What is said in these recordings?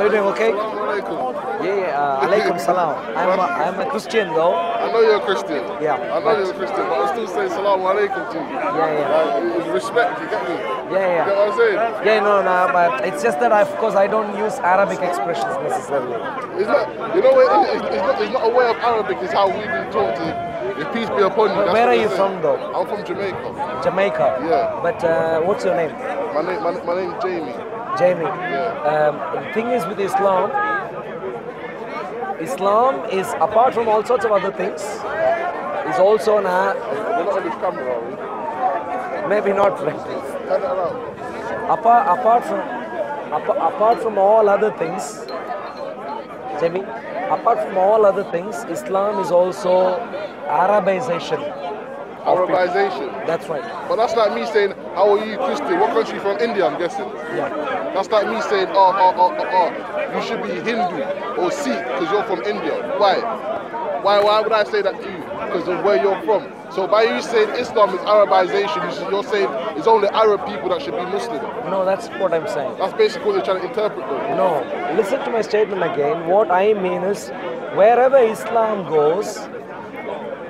How you doing? Okay? Alaikum. Yeah, yeah. Uh, alaikum salam. I'm a, I'm a Christian though. I know you're a Christian. Yeah, I know you're a Christian, but I still say Salaam alaikum to you. Yeah, yeah. Like, respect, you get me? Yeah, yeah. You get what I'm saying? Yeah, no, no, but it's just that I, of course, I don't use Arabic expressions necessarily. It's not, you know, it's, it's, not, it's not a way of Arabic, it's how we've been taught to. If peace be upon you. Where are you from, though? I'm from Jamaica. Jamaica. Yeah. But uh, what's your name? My name, my, my name's Jamie. Jamie. Um, the thing is with Islam, Islam is apart from all sorts of other things, is also an we? maybe not. Apart apart from apa- apart from all other things, Jamie, apart from all other things, Islam is also Arabization. Arabization. That's right. But that's like me saying, how are you Christian? What country from? India, I'm guessing. Yeah. That's like me saying, oh, oh, oh, oh, oh, you should be Hindu or Sikh because you're from India. Why? Why, why would I say that to you? Because of where you're from. So by you saying Islam is Arabization, you're saying it's only Arab people that should be Muslim. No, that's what I'm saying. That's basically what you're trying to interpret though. No, listen to my statement again. What I mean is, wherever Islam goes,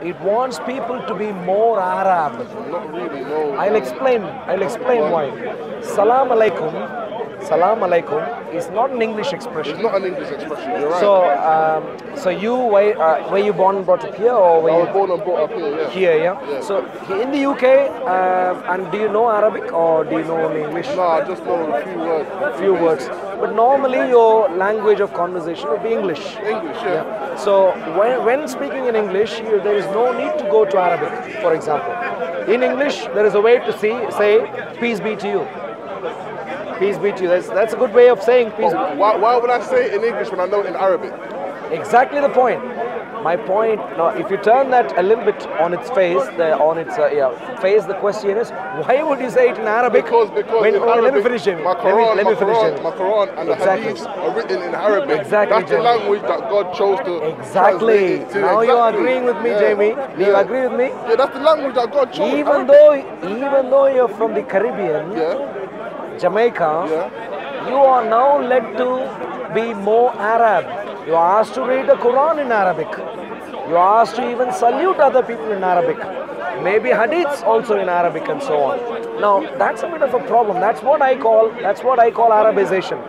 it wants people to be more Arab. Not really, no. I'll explain. I'll explain why. Salam alaikum. Salam alaikum is not an English expression. It's not an English expression, you're right. So, um, so you were, uh, were you born and brought up here, or were I was you born and brought up here, yeah. here? Yeah. Yeah. So in the UK, um, and do you know Arabic or do you know only English? No, I just know a few words. few words. But normally your language of conversation would be English. English, yeah. So when, when speaking in English, you, there is no need to go to Arabic, for example. In English, there is a way to see, say, peace be to you. Peace be to you. That's, that's a good way of saying peace. Why, why would I say it in English when I know it in Arabic? Exactly the point. My point. Now, if you turn that a little bit on its face, the, on its uh, yeah, face, the question is, why would you say it in Arabic? Because because When- in oh, Arabic, let me finish him. My Let me- Quran, let me my finish Quran, him. Quran and Exactly. the hadiths are written in Arabic. Exactly, That's the language that God chose to Exactly. translate it to. Now you're agreeing with me, Yeah. Jamie. Do you agree with me? Yeah, that's the language that God chose. Even Arabic. though, even though you're from the Caribbean, Yeah, Jamaica, yeah. you are now led to be more Arab. You are asked to read the Quran in Arabic. You are asked to even salute other people in Arabic. Maybe hadiths also in Arabic and so on. Now that's a bit of a problem. That's what I call that's what I call Arabization.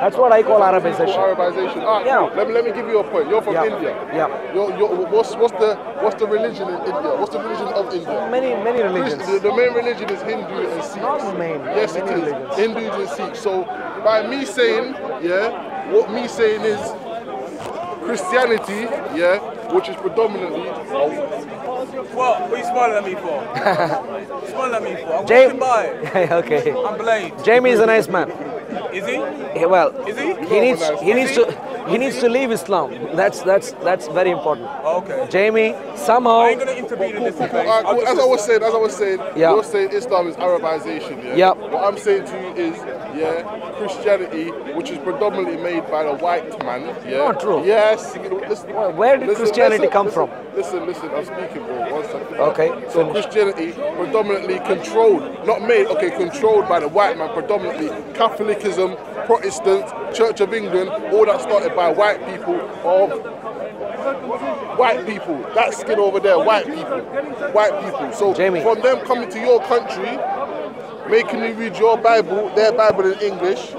That's what I call Arabization. Arabization. Right, Yeah. Let me let me give you a point. You're from Yeah. India. Yeah. You're, you're, what's what's the what's the religion in India? What's the religion of India? Many many religions. The, the main religion is Hindu and Sikh. Not main. Yes, it many is. religions. Hindus and Sikhs. So by me saying, yeah, what me saying is Christianity, yeah, which is predominantly What? What are you smiling at me for? smiling at me for? I'm walking by. okay. I'm Blade. Jamie is a nice man. Is he? Yeah, well, Is he? he needs he Is needs to he needs to leave Islam. That's that's that's very important. Okay. Jamie somehow I ain't gonna intervene in this Cool, debate. all right, I'll cool. As I was saying, as I was saying, Yeah. you're saying Islam is Arabization, yeah? Yep. What I'm saying to you is, yeah, Christianity, which is predominantly made by the white man, yeah? Not true. Yes. Listen, Well, where did Christianity come listen, from? Listen, listen, I'm speaking, bro. One second. Okay, So finish. Christianity predominantly controlled, not made, okay, controlled by the white man, predominantly Catholicism, Protestant, Church of England, all that started by white people of white people. That skin over there, white people. White people. So Jamie. from them coming to your country, making you read your Bible, their Bible in English,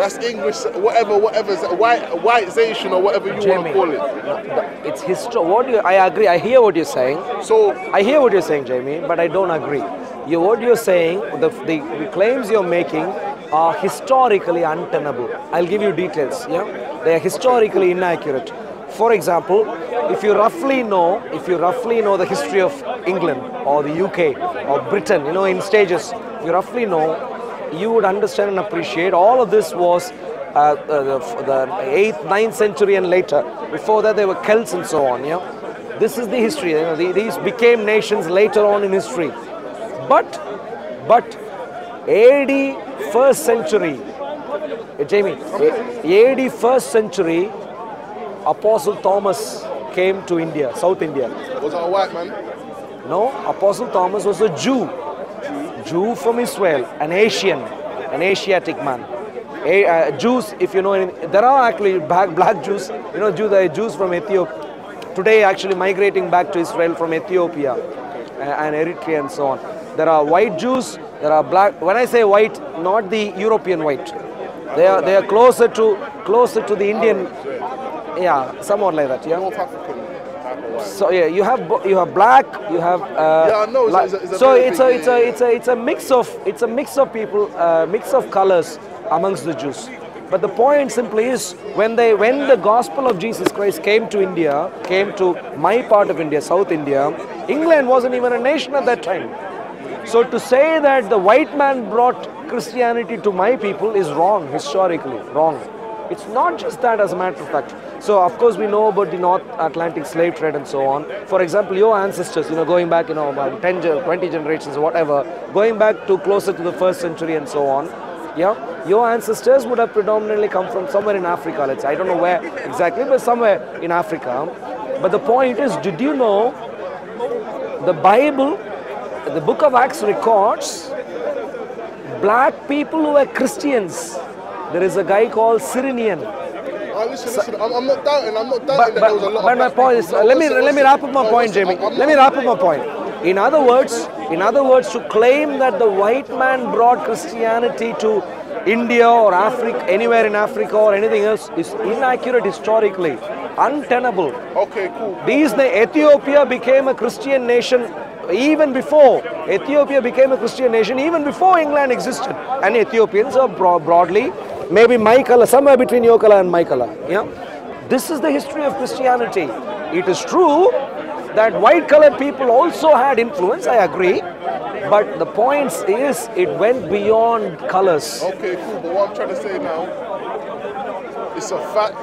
that's English, whatever, whatever, white, whiteization or whatever you want to call it. It's history. What do you, I agree. I hear what you're saying. So I hear what you're saying, Jamie, but I don't agree. You, what you're saying, the, the, the claims you're making are historically untenable. I'll give you details. Yeah, they are historically inaccurate. For example, if you roughly know, if you roughly know the history of England or the UK or Britain, you know, in stages, if you roughly know, you would understand and appreciate all of this was uh, uh, the, the 8th, 9th century and later. Before that, there were Celts and so on. Yeah, this is the history. You know, the- these became nations later on in history. But, but, AD first century, Jamie, AD first century, Apostle Thomas came to India, South India. was that a white man? No, Apostle Thomas was a Jew. Jew from Israel, an Asian, an Asiatic man. A, uh, Jews, if you know, any, there are actually black, black Jews. You know, Jew, Jews from Ethiopia today actually migrating back to Israel from Ethiopia uh, and Eritrea and so on. There are white Jews. There are black. When I say white, not the European white. They are they are closer to closer to the Indian. Yeah, somewhat like that. Yeah. North African type of white. So yeah, you have you have black, you have. Uh, Yeah, know, it's it's it's so it's a it's a it's a it's a mix of it's a mix of people, uh, mix of colors amongst the Jews. But the point simply is when they when the gospel of Jesus Christ came to India, came to my part of India, South India, England wasn't even a nation at that time. So to say that the white man brought Christianity to my people is wrong historically, wrong. It's not just that as a matter of fact. So of course we know about the North Atlantic slave trade and so on. For example, your ancestors, you know, going back, you know, about 10, 20 generations or whatever, going back to closer to the first century and so on. Yeah, your ancestors would have predominantly come from somewhere in Africa, let's say. I don't know where exactly, but somewhere in Africa. But the point is, did you know the Bible, the book of Acts records black people who were Christians. There is a guy called Cyrenian. Oh, listen, listen, I'm, I'm not doubting, I'm not doubting But, that there was a lot but, of but my point is, uh, No, let me listen, let me wrap up my No, point, Jamie. I'm- I'm Let me wrap up my point. In other words, in other words, to claim that the white man brought Christianity to India or Africa, anywhere in Africa or anything else, is inaccurate historically, untenable. Okay, cool. These the Ethiopia became a Christian nation even before Ethiopia became a Christian nation even before England existed and Ethiopians are bro- broadly maybe my color somewhere between your color and my color yeah this is the history of Christianity it is true that white colored people also had influence I agree but the point is it went beyond colors Okay, cool. But what I'm trying to say now, it's a fact,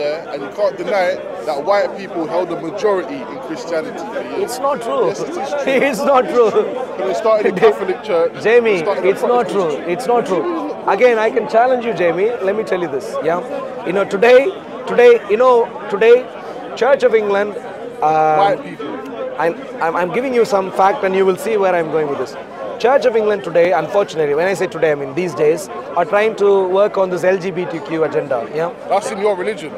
yeah, and you can't deny it, that white people held the majority in Christianity it's not true Yes, it is true. it's not true When they started in Catholic Church. Jamie, it's not true. Protestant It's not true. Again, I can challenge you, Jamie. Let me tell you this. Yeah, you know today, today, you know today, Church of England. Uh, White people. I'm, I'm, I'm giving you some fact, and you will see where I'm going with this. Church of England today, unfortunately, when I say today, I mean these days, are trying to work on this LGBTQ agenda. Yeah, That's in your religion.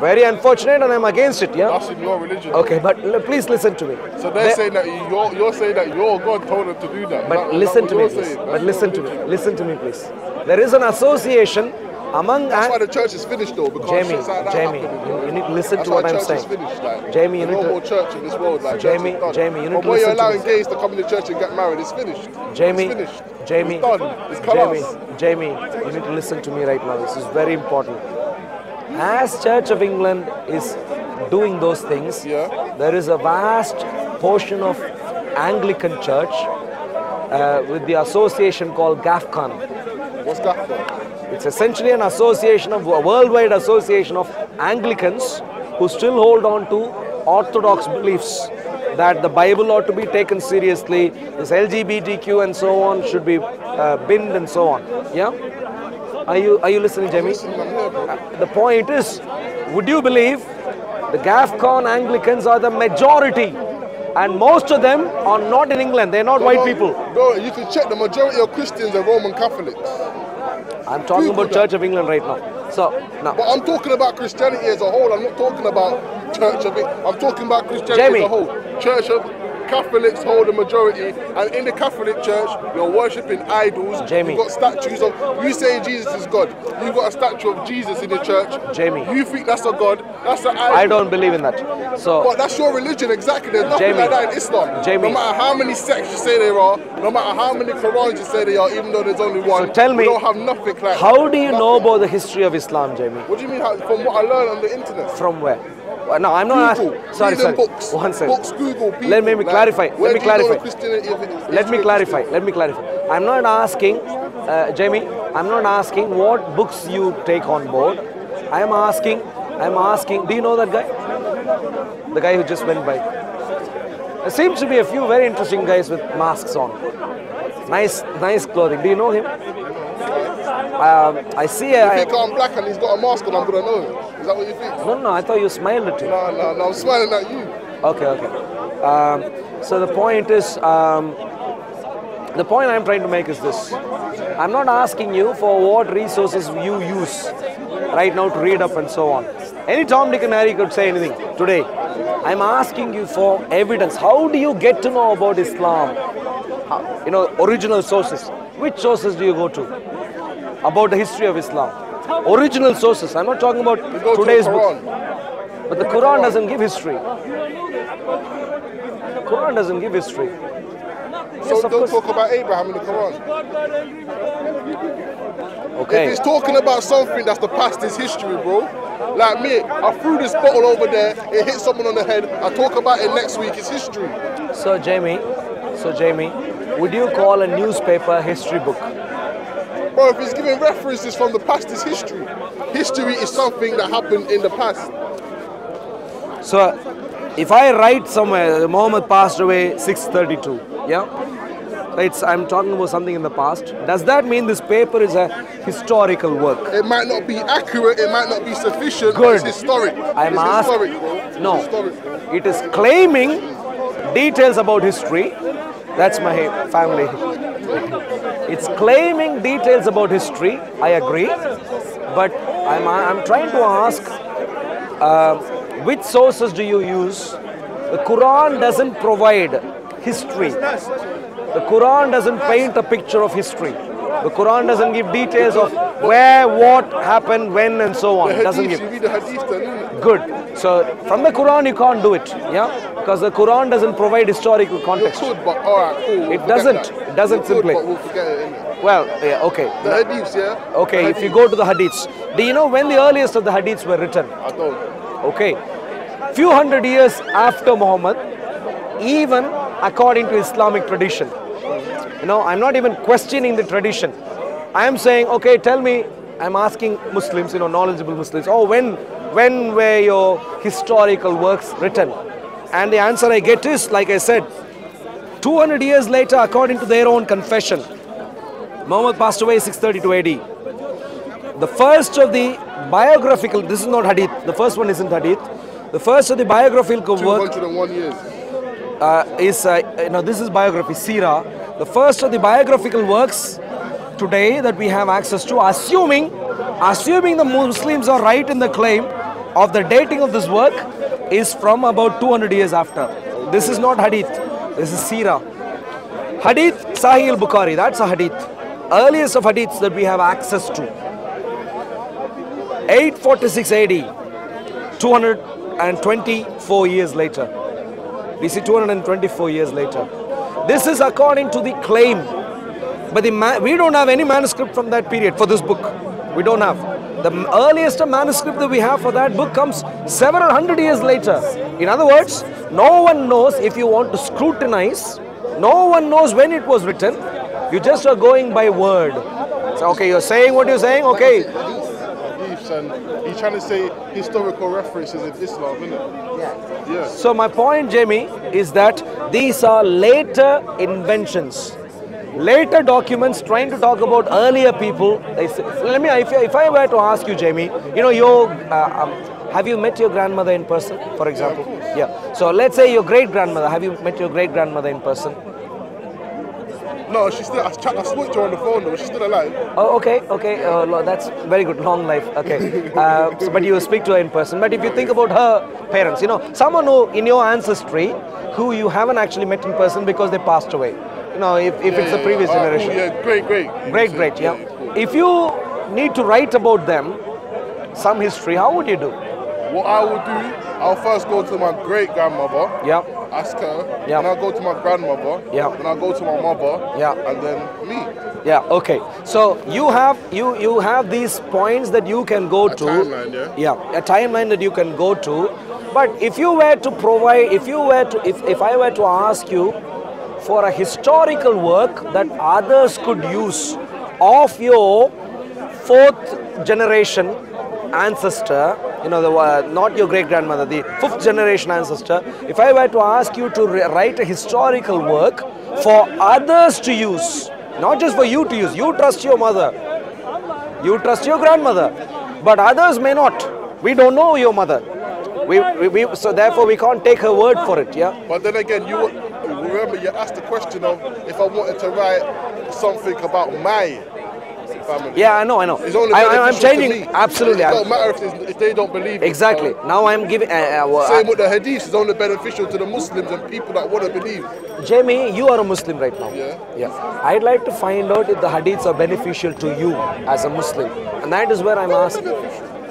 very unfortunate, and I'm against it. Yeah. That's in your religion. Okay, but please listen to me. So they're They- saying that you're, you're saying that your God told them to do that. But That- listen that's to me, please. But listen your to me. Listen to me, please. There is an association among. That's why the church is finished though, because Jamie, shit's like that Jamie, you, you need to listen That's to why what I'm church is saying. finished. Like, Jamie, you need no to- more church in this world. Like, Jamie. Jamie, you need From to where you're listen to allowing gays to come in the church and get married, it's finished. Jamie, it's finished. Jamie, it's done. It's Jamie. Jamie, you need to listen to me right now. This is very important. As Church of England is doing those things, Yeah. there is a vast portion of Anglican Church uh, with the association called GAFCON. What's for? It's essentially an association of a worldwide association of Anglicans who still hold on to orthodox beliefs that the Bible ought to be taken seriously, this LGBTQ and so on should be uh, binned and so on. Yeah? Are you are you listening, Jamie? Listen, I'm here, bro. The point is, would you believe the GAFCON Anglicans are the majority? And most of them are not in England, they're not white Bro, people. Bro, you can check the majority of Christians are Roman Catholics. I'm talking about. Church of England right now. So now But I'm talking about Christianity as a whole. I'm not talking about Church of it. I'm talking about Christianity Jamie. as a whole. Church of Catholics hold the majority, and in the Catholic Church, you're worshipping idols. Jamie. You've got statues of. You say Jesus is God. You've got a statue of Jesus in the church. Jamie. You think that's a God? That's an idol. I don't believe in that. So But that's your religion, exactly. There's nothing Jamie. like that in Islam. Jamie. No matter how many sects you say there are, no matter how many Qurans you say there are, even though there's only one, so tell me, don't have nothing like How do you know about the history of Islam, Jamie? What do you mean? How, from what I learned on the internet. From where? Uh, No, I'm not Google. asking. Sorry, sorry. books. One second. Books, Google. People. Let me clarify. Let me do you know clarify. the Christianity of it? Let me clarify. Let me clarify. I'm not asking, uh, Jamie. I'm not asking what books you take on board. I am asking. I'm asking. Do you know that guy? The guy who just went by. There seems to be a few very interesting guys with masks on. Nice, nice clothing. Do you know him? Um, I see. If he can't black and he's got a mask on, I'm gonna know him. Is that what you think? no, no. I thought you smiled at him. No, no, no. I'm smiling at you. Okay, okay. Um, so the point is, um, the point I'm trying to make is this: I'm not asking you for what resources you use right now to read up and so on. Any Tom, Dick, and Harry could say anything today. I'm asking you for evidence. How do you get to know about Islam? How- You know, original sources. Which sources do you go to about the history of Islam? Original sources. I'm not talking about today's to book. But the Quran doesn't give history. The Quran doesn't give history. So Yes, don't course. talk about Abraham in the Quran. Okay. If he's talking about something that's the past is history, bro. Like me, I threw this bottle over there, it hit someone on the head. I talk about it next week, it's history. So Jamie, so Jamie, would you call a newspaper a history book? Bro, if it's giving references from the past, it's history. History is something that happened in the past. So if I write somewhere Muhammad passed away 632, yeah? It's I'm talking about something in the past. Does that mean this paper is a historical work? It might not be accurate, it might not be sufficient, but Good. it's historic. I'm it's ask- historic. No. historic. It is claiming details about history. That's my family. It's claiming details about history. I agree, but I'm I'm trying to ask, uh, which sources do you use? The Quran doesn't provide history. The Quran doesn't paint a picture of history. The Quran doesn't give details of where, what happened, when, and so on. It doesn't give. you read the hadith then, innit? Good. So from the Quran you can't do it, yeah, because the Quran doesn't provide historical context. could, but alright, cool. we'll It doesn't. It doesn't simply. We'll forget it, innit? Well, yeah, okay, The hadiths, yeah? okay. If you go to the hadiths, do you know when the earliest of the hadiths were written? I don't. Okay, few hundred years after Muhammad, even according to Islamic tradition. You know, I'm not even questioning the tradition. I am saying, okay, tell me. I'm asking Muslims, you know, knowledgeable Muslims. Oh, when, when were your historical works written? And the answer I get is, like I said, 200 years later, according to their own confession, Muhammad passed away 632 AD. The first of the biographical, this is not hadith, the first one isn't hadith. The first of the biographical work uh, is, uh, you know, this is biography, Sira. The first of the biographical works today that we have access to, assuming, assuming the Muslims are right in the claim of the dating of this work, is from about 200 years after. This is not hadith, this is Sira. Hadith, Sahih al-Bukhari, that's a hadith. Earliest of hadiths that we have access to. 846 AD, 224 years later. We see 224 years later. This is according to the claim. But the we don't have any manuscript from that period for this book. We don't have. The earliest manuscript that we have for that book comes several hundred years later. In other words, no one knows if you want to scrutinize, no one knows when it was written. You just are going by word. So, okay, you're saying what you're saying, okay. Hadiths, and he's trying to say historical references in Islam, isn't it? Yeah. Yeah. So my point, Jamie, is that these are later inventions, later documents trying to talk about earlier people. They say- Let me, if, if I were to ask you, Jamie, you know, your, uh, um, have you met your grandmother in person, for example? Yeah. So let's say your great grandmother. Have you met your great grandmother in person? No, she's still. I, I spoke to her on the phone though. She's still alive. Oh, okay, okay. Uh, that's very good. Long life. Okay. Uh, so- but you speak to her in person. But if you think about her parents, you know, someone who in your ancestry who you haven't actually met in person because they passed away. You know, if, if it's the previous Alright, cool, generation. yeah, great, great. Great, great. Yeah. cool. If you need to write about them, some history, how would you do? What I will do, I'll first go to my great grandmother. Yeah. Ask her. Yeah. Then I'll go to my grandmother. Yeah. Then I'll go to my mother. Yeah. And then me. Yeah. Okay. So you have you you have these points that you can go to. timeline, yeah? Yeah, a timeline that you can go to. But if you were to provide, if you were to, if, if I were to ask you for a historical work that others could use of your fourth generation ancestor, you know, the, uh, not your great grandmother, the fifth generation ancestor, if I were to ask you to write a historical work for others to use, not just for you to use, you trust your mother, you trust your grandmother, but others may not. We don't know your mother. We, we, we, so therefore we can't take her word for it, yeah? But then again, you remember you asked the question of if I wanted to write something about my family. Yeah, I know, I know. It's only I, I- to changing. me. Absolutely. It don't matter if, if they don't believe. Exactly. So, Now I'm giving. Uh, uh, well, Same with the hadith. It's only beneficial to the Muslims and people that want to believe. Jamie, you are a Muslim right now. Yeah. Yeah. I'd like to find out if the hadiths are beneficial to you as a Muslim, and that is where I'm asking.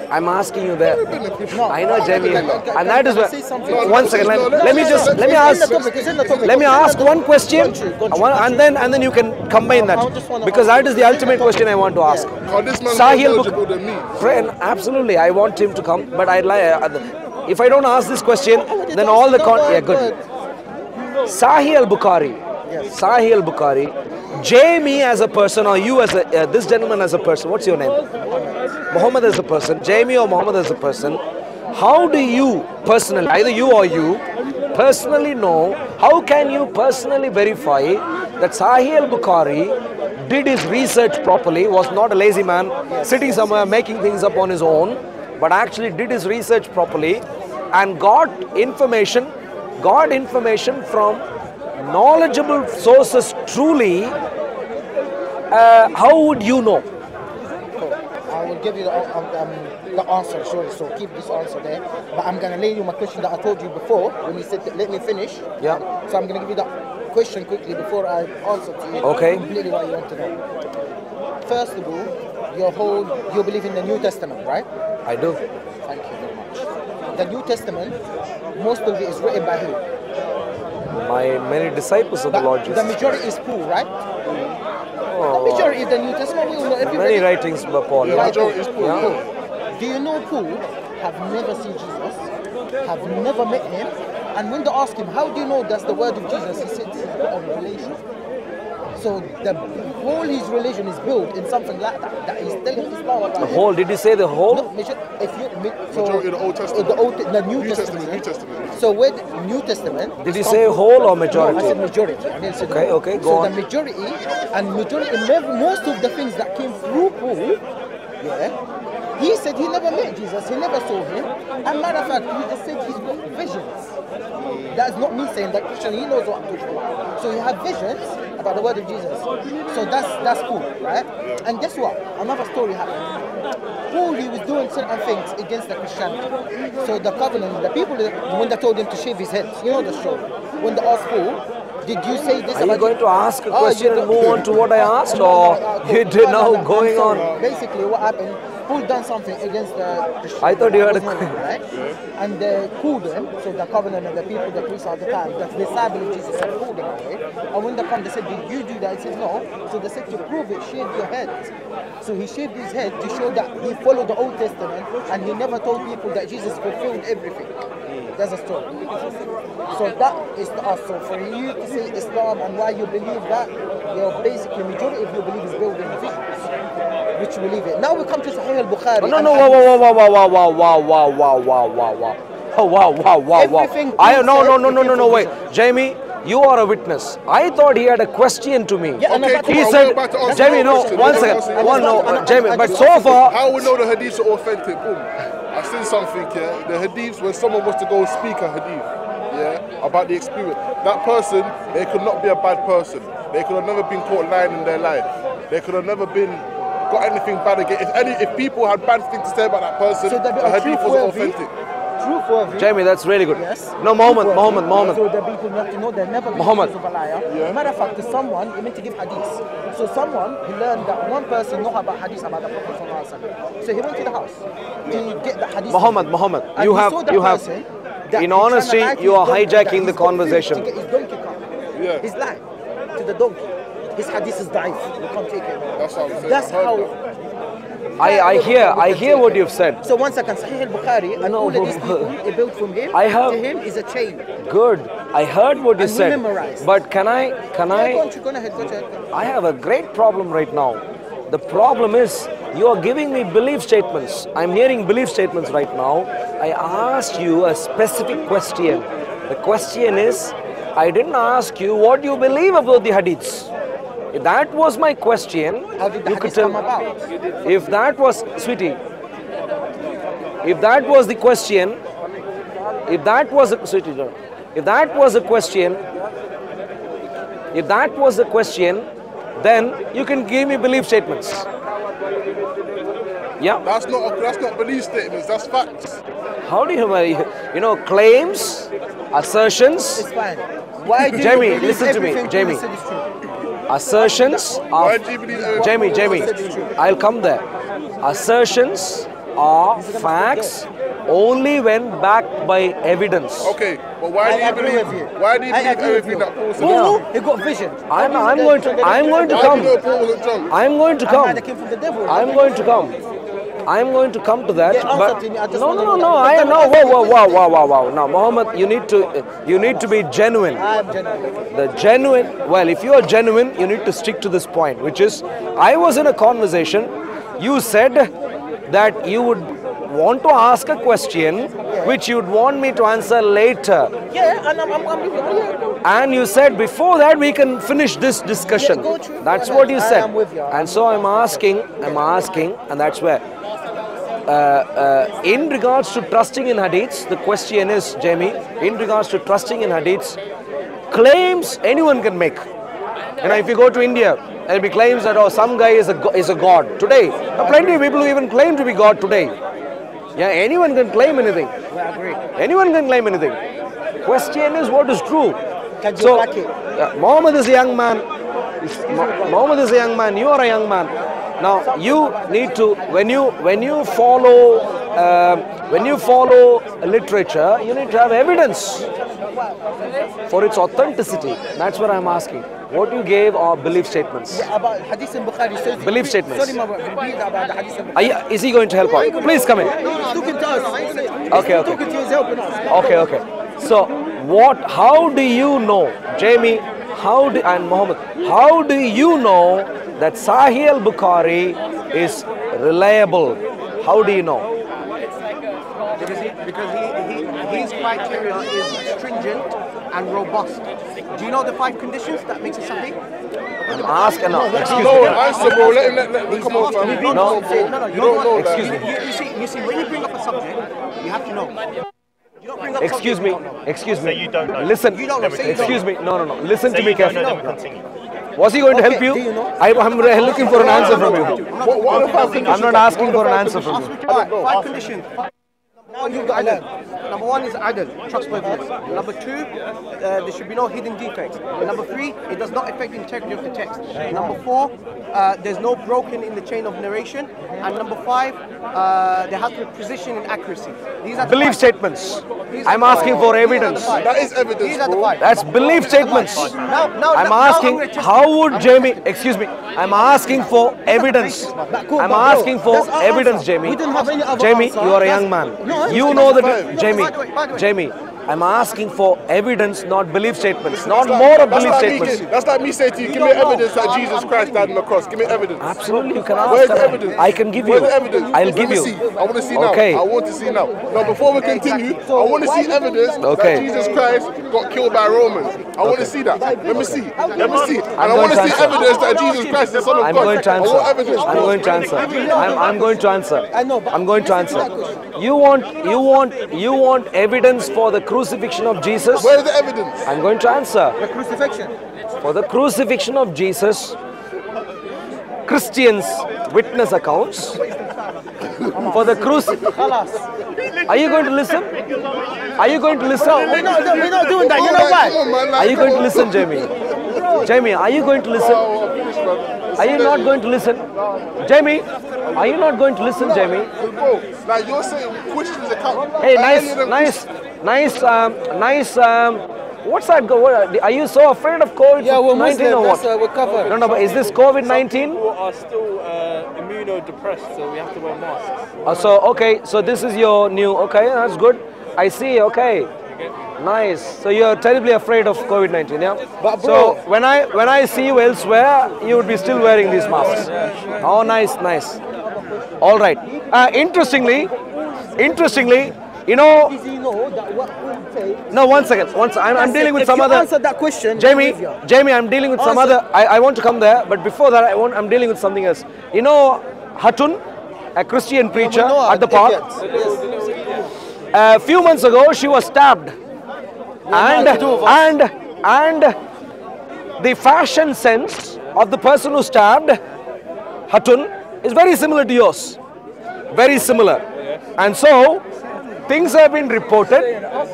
I'm asking you there. I know, Jamie, Can- and that is can I where. say One second. Let, let me just let me ask. it's in the topic, it's in the topic. Let me ask one question, Country, country, one- and then and then you can combine that because that is the ultimate question I want to ask. Because this man's Sahil more Buk- knowledgeable than me. Friend, absolutely, I want him to come, but I'd like. Uh, if I don't ask this question, then all the con. Yeah, good. Sahih al Bukhari. Sahih al Bukhari. Jamie as a person, or you as a uh, this gentleman as a person. What's your name? Muhammad as a person. Jamie or Muhammad as a person. How do you personally, either you or you, personally know? How can you personally verify that Sahih al Bukhari did his research properly? Was not a lazy man sitting somewhere making things up on his own, but actually did his research properly and got information, got information from knowledgeable sources truly, uh, how would you know? I will give you the, um, um, the answer shortly, so keep this answer there. But I'm going to lay you my question that I told you before when you said, let me finish. Yeah. So I'm going to give you that question quickly before I answer to you. Okay. Completely what you want to know. First of all, your whole, you believe in the New Testament, right? I do. Thank you very much. The New Testament, most of it is written by who? My many disciples of the But Lord the Jesus. majority is Paul, right? The Oh, majority is the New Testament. We know everybody. many writings by Paul. The majority is Paul. Yeah. Do you know Paul have never seen Jesus, have never met him, and when they ask him, how do you know that's the word of Jesus, he said, a relation. So the whole his religion is built in something like that, that he's telling Islam about. The whole, did you say the whole? No, major- if you mi- so Majority of the Old Testament. the, Old, the New, New Testament. Testament, New Testament. So with New Testament. Did you it's say whole or No, majority? I said majority. I didn't say Okay, whole. okay, go so on. the majority and majority, most of the things that came through Paul, yeah, he said he never met Jesus, he never saw him. And matter of fact, he just said he's got visions. That's not me saying that Christian, he knows what I'm talking about. So he had visions about the word of Jesus. So that's that's cool, right? And guess what? Another story happened. Paul, he was doing certain things against the Christianity. So the covenant, the people, when they told him to shave his head, you know the story. When they asked Paul, did you say this Are you going to ask a Oh, question you and move on to what I asked, or no, no, you no, did now going on? Basically, what happened? Done something against the. I thought you had a That was que- known, right? And they called them, so the covenant and the people, the priests at the time, the disciple of Jesus had called them away. And when they come, they said, Did you do that? He said, No. So they said, To prove it, shave your head. So he shaved his head to show that he followed the Old Testament and he never told people that Jesus fulfilled everything. That's a story. So that is the us. So for you to say Islam and why you believe that, you're basically majority of you believe is building visions, which we believe it. Now we come to Sahih al-Bukhari. Oh, no, and no, wow, wow, wow, wow, wow, wow, wow, wow, wow, wow, wow. Oh, wow, wow, wow, wow. Everything I Paul no, no, said, no, no, it no, came no, from wait, vision. Jamie, you are a witness. I thought he had a question to me. Yeah, and Okay, I'm about cool. He We're said, about to ask Jamie, you a no, question. one We're second, about to ask one, you a no, question. Jamie, I but just so asked far, How we know the hadiths are authentic? Boom. I've seen something here. The hadiths, when someone was to go and speak a hadith, yeah, about the experience, that person, they could not be a bad person. They could have never been caught lying in their life. They could have never been got anything bad against. If any, if people had bad things to say about that person, So that the are hadith was truthworthy. authentic. Truthworthy. Jamie, that's really good. Yes. No, moment, Truthworthy. moment, Mohammed. So the people you have to know they're never been Muhammad. accused of a liar. Yeah. Matter of fact, to someone, he meant to give hadith. So someone, he learned that one person know about hadith about the Prophet Sallallahu Alaihi Wasallam. So he went to the house to get the hadith. Muhammad, Muhammad, And you he have- you have- in honesty, you are hijacking the he's got food conversation. To get his donkey come. Yeah. He's lying to the donkey. His hadith is daif. You can't take it. That's what That's how. I, I hear, I hear what you've said. So one second, Sahih al-Bukhari and No, all of these but- people, they built from him I have- to him is a chain. Good. I heard what you And we said. memorized. But can I, can Yeah, go I, on, go ahead, go ahead. I have a great problem right now. The problem is you are giving me belief statements. I'm hearing belief statements right now. I asked you a specific question. The question is, I didn't ask you what you believe about the hadiths. If that was my question, How did you could tell. come about? If that was, sweetie, if that was the question, if that was a, sweetie, if that was a question, if that was the question, then you can give me belief statements. Yeah. That's not that's not belief statements. That's facts. How do you, you know, claims, assertions, It's fine. Why do Jamie, you listen to me, everything Jamie. Assertions Why of do you believe Jamie, Jamie, said is true? I'll come there. Assertions are facts only when backed by evidence. Okay, but why do you agree believe? with you. Why do you I believe agree with everything you. that Paul said? Paul, he got vision. I'm, I'm going to I'm going to Why do you know come. Paul wasn't drunk? I'm going to come. that came from the devil. I'm going to come. I'm going to come to that. But answer to me, I just no, no, no, no. I no. Whoa, whoa, wow, wow, wow, wow. Now, Mohammed, you need to you need to be genuine. I'm genuine. The genuine, well, if you are genuine, you need to stick to this point, which is I was in a conversation, you said that you would want to ask a question which you'd want me to answer later. Yeah, and I'm, I'm, I'm yeah. And you said before that we can finish this discussion. Through. That's what you I said. am with you. And so I'm asking, I'm asking, and that's where. Uh, uh, in regards to trusting in hadiths, the question is, Jamie, in regards to trusting in hadiths, claims anyone can make. You know, if you go to India, there'll be claims that oh, some guy is a is a god today. There are plenty of people who even claim to be god today. Yeah, anyone can claim anything. Anyone can claim anything. Question is what is true. So, yeah, Muhammad is a young man. Mu- Muhammad is a young man. You are a young man. Now you need to when you when you follow uh, when you follow literature, you need to have evidence for its authenticity. That's what I'm asking. What you gave are belief statements. Belief statements. Sorry, about is he going to help out? Please come in. Okay, okay. Okay, okay. So, what? How do you know, Jamie? How do and Muhammad? How do you know that Sahih al Bukhari is reliable? How do you know? Because, he, because he, he, his criteria is stringent and robust. Do you know the five conditions that makes it Sahih? I'm asking. No, excuse No, me. answer, bro. Let him, let, let him come on, fam. No, No. no, no, You don't know that. Excuse me. You, you, see, you see, when you bring up a subject, you bring up Excuse me. you don't know. Excuse me. You don't know. Listen. You don't know, Excuse me. No, no, no. Listen to me you don't know, carefully. then we continue. Was he going to help you? do you know? I, I'm looking for an answer from you. What, what are the five conditions? I'm not asking for an answer from you. Five conditions. Now you've got Number one is adl, trustworthiness. Number two, uh, there should be no hidden defects. Number three, it does not affect the integrity of the text. Number four, uh, there's no broken in the chain of narration. And number five, uh, there has to be precision and accuracy. These are the Belief five. statements. These I'm the five. asking for These are the evidence. That is evidence, These are the five. That's belief statements. Now, now, I'm now asking, gonna how would I'm Jamie, gonna excuse me, I'm asking for evidence. I'm asking for evidence. Jamie. We didn't have any other Jamie, you are a young man. No, You know not that. Jamie, By the way, by the way. Jamie, I'm asking for evidence, not belief statements, not more of belief like, me, statements. gi- that's like me saying to you, give me don't know. evidence that Jesus Christ died on the cross. Give me evidence. Absolutely, you can ask Where's the evidence? I can give Where's you. the evidence? I'll Let give me you. See. I want to see now. Okay. I want to see now. Now, before we continue, I want to see evidence Okay. that Jesus Christ got killed by Romans. I want to see that. Let me see. Let me see. And I going want to to see answer. evidence that Jesus Christ is the Son of I'm God. going to I answer. want evidence. I'm going to answer. I'm, I'm going to answer. I know, but I'm going to answer. to that question. You want, you want, you want evidence for the crucifixion of Jesus? Where's the evidence? I'm going to answer. The crucifixion. For the crucifixion of Jesus, Christians witness accounts. For the cruci, Khalas. are you going to listen? Are you going to listen? We're not, we're not doing that. You know why? Are you going to listen, Jamie? Jamie, are you going to listen? Oh, are you not going to listen? Jamie, are you not going to listen, Jamie? Bro, like you're saying Christians account. Hey, nice, any of them nice, nice, um, nice. Um, what's that? Go? What, are you so afraid of COVID Yeah, we're 19 Muslim. or what? uh, we're covered. No, no, but is this COVID 19? People are still uh, immunodepressed, so we have to wear masks. Uh, so okay, so this is your new. Okay, that's good. I see. Okay, nice. So you're terribly afraid of COVID nineteen, yeah? But so when I when I see you elsewhere, you would be still wearing these masks. Oh, nice, nice. All right. Uh, interestingly, interestingly, you know. Does he know that what will take? No, one second. One second. I'm, I'm dealing with if some you other. answered that question, Jamie, I'm with you. Jamie, I'm dealing with some other. I, I want to come there, but before that, I want. I'm dealing with something else. You know, Hatun, a Christian preacher know at the park. Yes. A few months ago, she was stabbed, and the two of us. and and the fashion sense of the person who stabbed Hatun is very similar to yours. Very similar. And so, things have been reported,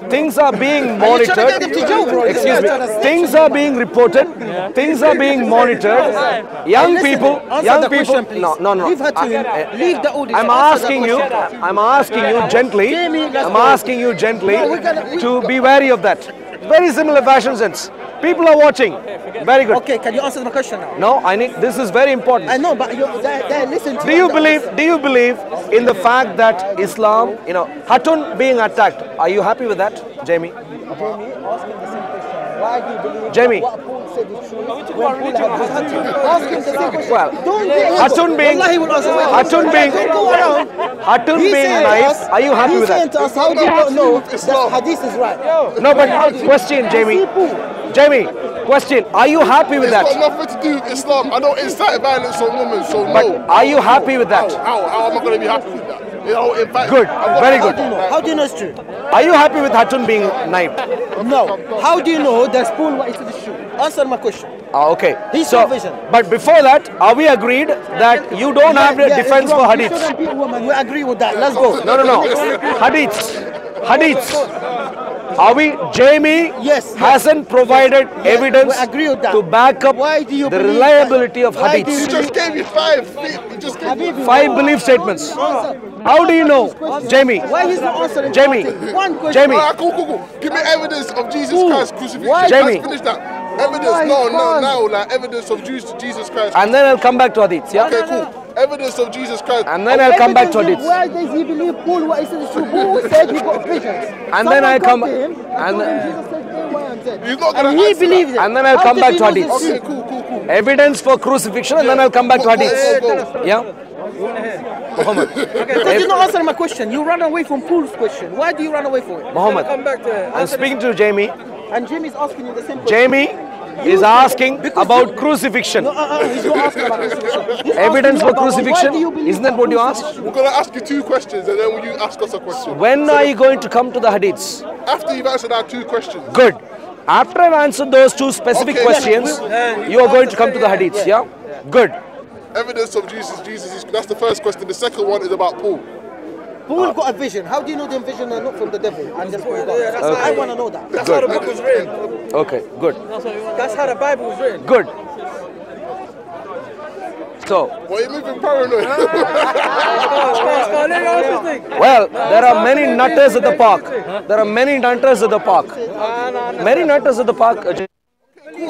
things are being monitored. get them to jail, bro? Excuse me. Things are being reported, things are being monitored. Young people, young people. No, no, no. Leave her to him. I- Leave the audience. I'm asking you. I'm asking you gently, I'm asking you gently No, we're gonna- we- to be wary of that. Very similar fashion sense. People are watching. Very good. Okay, can you answer my question now? No, I need, this is very important. I know, but you're, they're, they're listening to Do you believe? Do you believe in the fact that Islam, you know, Hatun being attacked? Are you happy with that, Jamie? Jamie, ask him the same question. Why do you believe Jamie. that what Paul said is true? When Paul had Ask him the same question. Well, Don't Hatun being Wallahi will answer. Wait, Hatun being Don't go around. Hatun being saying to naive. us- Are you happy with that? us, how do you know that Islam. hadith is right? No, but question, Jamie. Jamie, question. Are you happy with that? It's got nothing to do with Islam. I don't incite violence on women, so But no. are you happy with that? How, how am I going to be happy with that? You know, in fact, Good, I've got- very how good. do you know? How do you know it's true? Are you happy with Hatun being naive? No. How do you know that spoon what he said is true? Answer my question. Ah, okay. He's so, vision. but before that, are we agreed that you don't have the Yeah, defense for wrong. You hadiths? shouldn't be a woman. We agree with that. Let's go. No, no, no. Hadiths. Hadiths. Are we, Jamie Yes, yes. hasn't provided evidence agree with that. to back up Why do you the reliability that? of Why do He hadiths. just gave you five. He just gave you Habibi, Five belief statements. How do you know, Jamie? Why he's not answering Jamie. One question. Jamie. Alright, cool, cool, cool. Give me evidence of Jesus Who? Christ crucifixion. Jamie. Let's finish that. Evidence, oh Why? no, no, now, like evidence of Jesus, Jesus Christ. And then I'll come back to hadiths, yeah? okay, cool. Evidence of Jesus Christ. And then I'll come back to Evidence hadiths. of Why does he believe Paul what he said is said he got visions. And then I come- to him and- and told Jesus said A, Y, and Z. He's not gonna and he answer believes it. And then I'll How come back to know hadiths. this is Okay, cool, cool, cool. Evidence for crucifixion, and then I'll come back to Go, go, hadiths. go, go. Yeah? Because you're not answering my question. You run away from Paul's question. Why do you run away from it? Muhammad, Come back I'm speaking to Jamie. And Jimmy's asking you the same question. Jamie is asking about you- crucifixion. No, uh, uh, he's not asking about crucifixion. He's Evidence for you about why crucifixion? do you believe Isn't that what you about asked? We're going to ask you two questions and then will you ask us a question. When are you going to come to the hadiths? After you've answered our two questions. Good. After I've answered those two specific Okay. questions, you are going to come to the hadiths, yeah? Good. Evidence of Jesus, Jesus is, that's the first question. The second one is about Paul. Paul got a vision. How do you know the vision are not from the devil? And then from God? I want to know that. That's how the book was written. Okay, good. That's how the Bible was written. Good. So, Why are you moving paranoid? well, there are many nutters at the park. There are many nutters at the park. Many nutters at the park. Come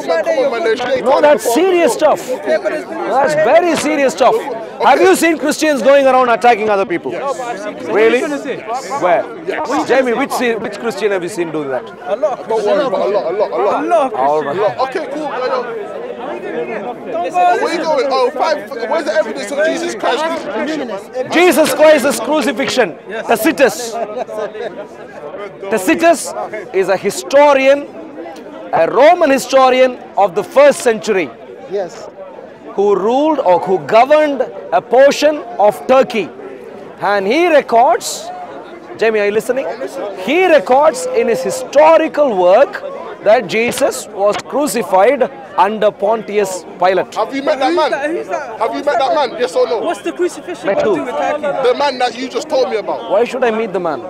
on, come on, man. There's shaitan No, in that's serious stuff. That's very serious stuff. Have you seen Christians going around attacking other people? Really? Where? Jamie, which which Christian have you seen do that? Don't worry about a lot, a lot, a lot. All right. Okay, cool. Yo, yo. Where you going? Oh, five. Where's the evidence of Jesus Christ? crucifixion? Jesus Christ's crucifixion. Tacitus. Tacitus is a historian, a Roman historian of the first century Yes. Who ruled or who governed a portion of Turkey. And he records, Jamie, are you listening? He records in his historical work that Jesus was crucified under Pontius Pilate. Have you met that man? Who's that? Have you met that man? Yes or no? What's the crucifixion Met who? do with Turkey? The man that you just told me about. Why should I meet the man?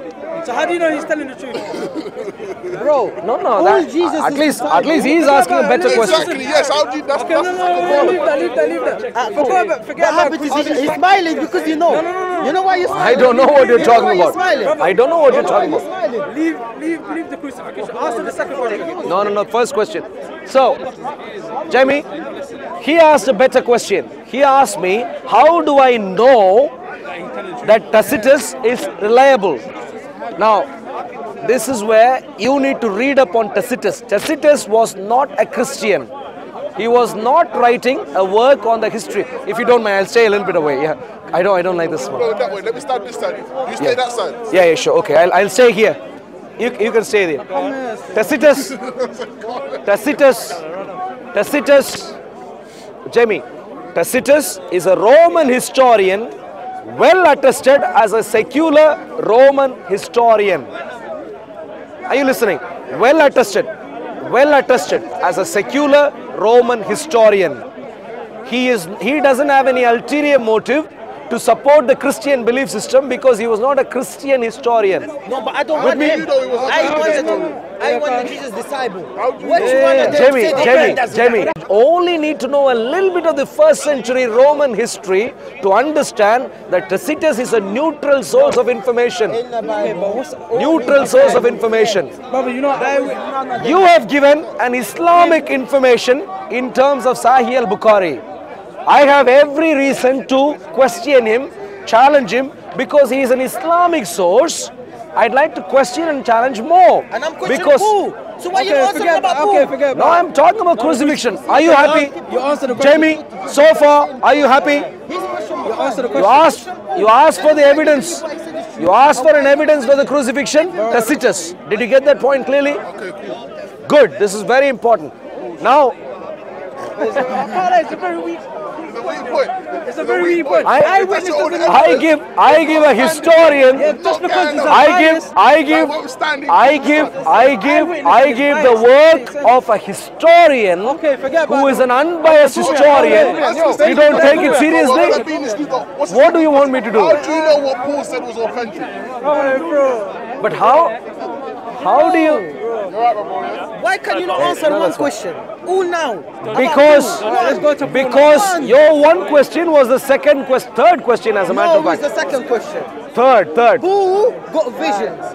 So how do you know he's telling the truth? Bro. No, no, that, Jesus at is least, disciple. at least he's asking a better question. Exactly. Yes. How do you? That's Okay, no, that's no, no, no, leave that, leave that, leave that. Forget about, forget What about happened is he- he's smiling because you know. No, no, no, no. You know why you're I don't know what you're You know talking why you're about. smiling? I don't know what you're You know why talking about. smiling? Leave, leave, leave the crucifixion. Answer the second question. No, no, no. First question. So, Jamie, he asked a better question. He asked me, how do I know that Tacitus is reliable? Now, this is where you need to read upon Tacitus. Tacitus was not a Christian. He was not writing a work on the history. If you don't mind, I'll stay a little bit away. Yeah, I don't. I don't like this one. Go that way. Let me stand this side. You stay that side. Yeah, yeah, sure. Okay, I'll, I'll stay here. You, you can stay there. Tacitus. Tacitus. Tacitus. Jamie. Tacitus is a Roman historian, well attested as a secular Roman historian. Are you listening? Well attested. Well attested as a secular Roman historian. He is he doesn't have any ulterior motive to support the Christian belief system because he was not a Christian historian. No, but I don't With want him. you was a I wanted, I want the Jesus disciple. How do you Which know? one of them Jamie, Jamie, Jamie, only need to know a little bit of the first century Roman history to understand that Tacitus is a neutral source of information. in the Bible? Neutral source of information. You know, You have given an Islamic information in terms of Sahih al Bukhari. I have every reason to question him, challenge him, because he is an Islamic source. I'd like to question and challenge more. And I'm questioning because Paul. So why okay, not answering forget, about okay, Paul? forget. no, I'm talking about crucifixion. Are you happy? You answer the question. Jamie, so far, are you happy? You answer the You question. asked, you asked for the evidence. You asked for an evidence for the crucifixion. Tacitus. Did you get that point clearly? Good. This is very important. Now, It's a weak. It's a point. It's a very weak point. I- That's your I give, I give a historian. Just because he's a I give, I give, I give, I give, I give the work of a historian Okay, forget who about is an unbiased historian. You don't take it seriously. what do though? What's What do you want me to How do? do you know what Paul said was authentic? But how? How do you? You're right, my boy. yeah? Why can you not answer one question? All now. Because, let's go to because your one question was the second question, third question as a matter of fact. No, it's the second question. Third, third. Who got visions?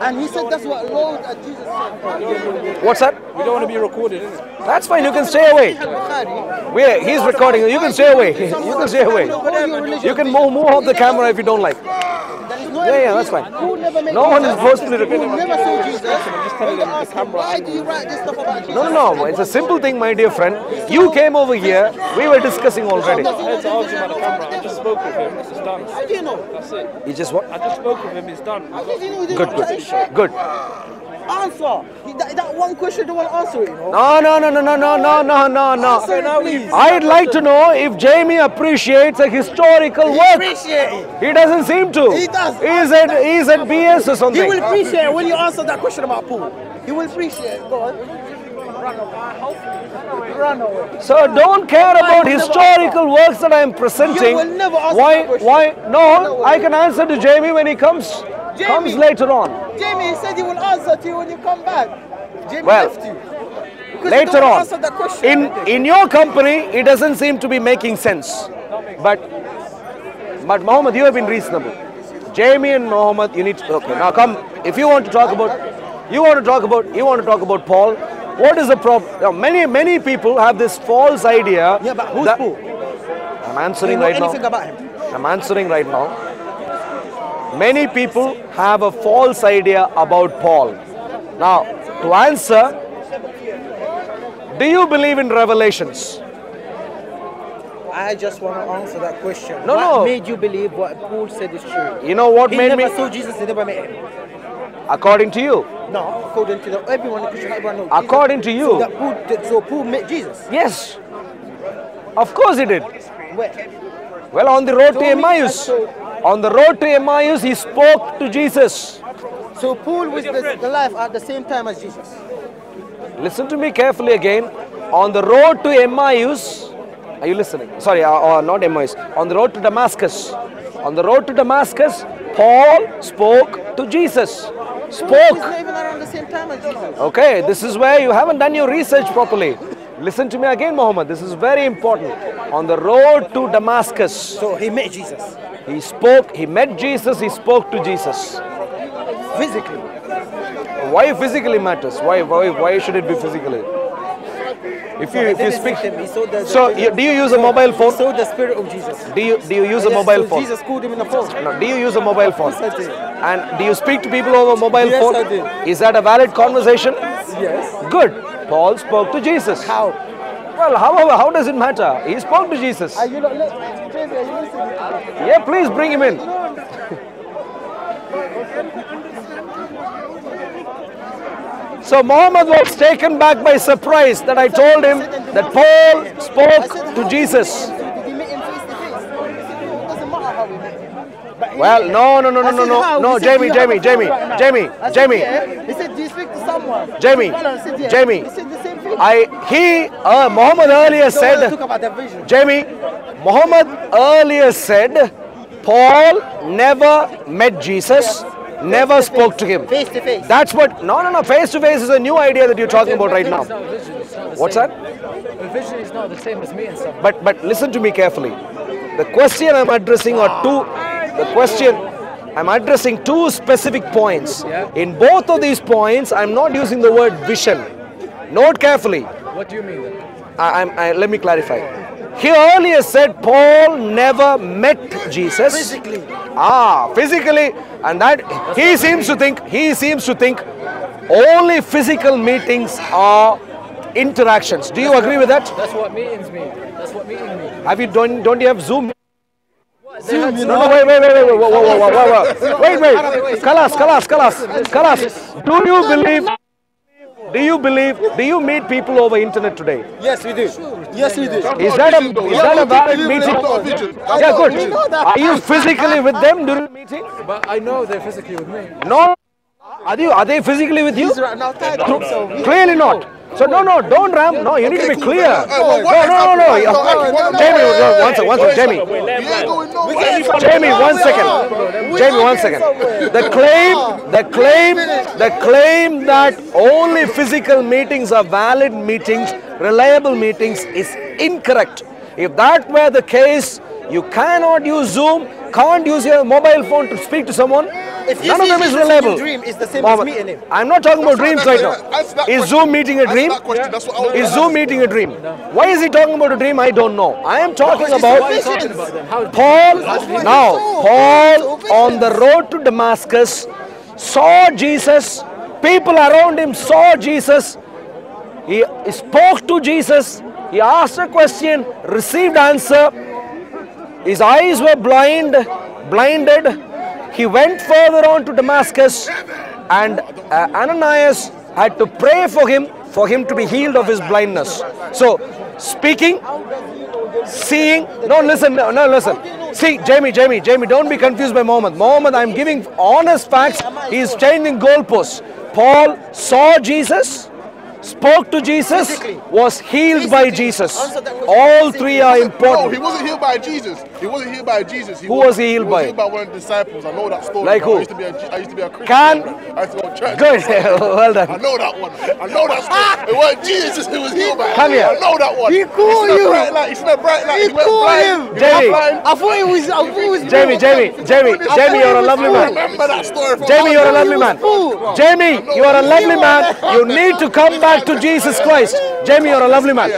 And he said that's what Lord and Jesus said. What's that? We don't want to be recorded, innit? That's fine. You can stay away. Bukhari. Where he's recording. You can stay away. You can stay away. All your religion. You can move, move off the camera if you don't like. No Yeah, yeah, that's fine. Who never met No one is Jesus? forced to Who repeat. never saw Jesus? When you ask him, why do you write this stuff about Jesus? No, no, no. It's a simple thing, my dear friend. You came over here. We were discussing already. I had to ask him about the camera. I just spoke with him. It's done. How do you know? That's it. You just what? I just spoke with him. It's done. How did you know he didn't Good, want to say good, good. Answer. That, that one question, don't want to answer it, you know? No, no, no, no, no, no, no, no, no, no. Answer it, please. I'd like to know if Jamie appreciates a historical He work. appreciate. He doesn't seem to. He does. He's at, he's at BS or something. He will appreciate when you answer that question about Paul. He will appreciate. Go on. So don't care about historical works that I am presenting. You will never answer Why? Why? No, I can answer to Jamie when he comes. Jamie. Comes later on. Jamie he said he will answer to you when you come back. Jamie Well, left you. Because Later you on. answer that question. In in your company, it doesn't seem to be making sense. But but Mohammed, you have been reasonable. Jamie and Mohammed, you need to okay. Now come. If you want to talk about, you want to talk about, you want to talk about Paul. What is the problem? Many many people have this false idea. yeah, but who's Paul? I'm answering right now. I'm answering right now. Many people have a false idea about Paul. Now, to answer, do you believe in revelations? I just want to answer that question. No, what no. made you believe what Paul said is true? You know what He made never me, saw Jesus, he never met him. According to you? No, according to the, everyone Christian, everyone knows. According to you. So, Paul, that- so Paul met Jesus. Yes. Of course he did. Where? Well, on the road to Show Emmaus. so- On the road to Emmaus, he spoke to Jesus. So Paul was the, the life at the same time as Jesus. Listen to me carefully again. On the road to Emmaus, are you listening? Sorry, uh, uh, not Emmaus. On the road to Damascus. On the road to Damascus, Paul spoke to Jesus. He's Spoke. not even around the same time as Jesus. Okay, this is where you haven't done your research properly. Listen to me again, Muhammad. This is very important. On the road to Damascus, So he met Jesus he spoke, he met Jesus, he spoke to Jesus. physically. Why physically matters? Why, why, why should it be physically? If you, if you speak, He saw the, the- so you, do you use a mobile phone? saw the spirit of Jesus. Do you do you use a mobile phone? Jesus called him in the phone. No, do you use a mobile phone? Yes, I did. And do you speak to people over mobile Yes, phone? I did. Is that a valid conversation? Yes. Good. Paul spoke to Jesus. How? Well, however, how does it matter? He spoke to Jesus. Are you not li- are you? Yeah, please bring him in. So Muhammad was taken back by surprise that I told him that Paul spoke to Jesus. Well, no, no, no, no, no, no, no, Jamie, Jamie, Jamie, Jamie, Jamie. He said, do you speak to someone? Jamie, Jamie. I, he, uh, Muhammad earlier said, Jamie, Muhammad earlier said, Paul never met Jesus never spoke to him. Face to face. That's what. No, no, no. Face to face is a new idea that you're talking about right now. It's not vision, it's not the What's that? A vision is not the same as meeting someone. But but listen to me carefully. The question I'm addressing are two. The question I'm addressing two specific points. Yeah. In both of these points, I'm not using the word vision. Note carefully. What do you mean? I, I'm, I, let me clarify. He earlier said Paul never met Jesus. Physically. Ah, physically, and that he seems to think he seems to think only physical meetings are interactions. Do you agree with that? That's what meetings mean. That's what meeting means. Have you don't don't you have Zoom? They had No, no, wait, wait, wait, wait, wait, whoa, whoa, whoa, whoa, whoa. wait, wait. Kalas, Kalas, Kalas, Kalas. Do you believe? Do you believe? Do you meet people over internet today? Yes, we do. Yes, we do. Is that a is that a valid meeting? Yeah, good. Are you physically with them during the meeting? But I know they're physically with me. No. Are you? Are they physically with you? He's right now tied up, so we- Clearly not. So no, no, don't ram. No, you need to be cool, clear. but, uh, No, no, no, no. Jamie, no, one second, one second, Jamie. We ain't going nowhere. Jamie, one second. Jamie, one second. The claim, the claim, the claim that only physical meetings are valid meetings, reliable meetings is incorrect. If that were the case, you cannot use Zoom, can't use your mobile phone to speak to someone. If None of them is reliable. dream, it's the same as Mohammed, meeting him. I'm not talking about dreams right now. Is. Zoom meeting a dream? that question. That's what I was Is Zoom meeting a dream? Why is he talking about a dream? I don't know. I am talking Why about talking about Paul. Now, Paul on the road to Damascus saw Jesus. People around him saw Jesus. He spoke to Jesus. He asked a question, received answer. His eyes were blind, blinded. He went further on to Damascus, and uh, Ananias had to pray for him for him to be healed of his blindness. So, speaking, seeing. No, listen, no, no, listen. See, Jamie, Jamie, Jamie, don't be confused by Mohammed. Mohammed, I'm giving honest facts. He's changing goalposts. Paul saw Jesus, spoke to Jesus, Physically. was healed by Jesus. Answer that question All three are important. No, he wasn't healed by Jesus. He wasn't healed by Jesus. He Who was he healed he by? Was healed by one of the disciples. I know that story. Like who? I used to be a, I used to be a Christian. Can- I used to go to church. Good, well I know that one. I know that story. Ah! It wasn't Jesus who was healed by. Come here. I know that one. He called seen a you. bright light. He seen bright light. He went called blind. him. Jamie. I thought it was. I thought it was. Jamie, Jamie, Jamie, Jamie, you're a lovely man. Remember that story Jamie, you're a lovely man. Jamie, you are a lovely man. You need to come back to Jesus Christ. Jamie, you're a lovely man.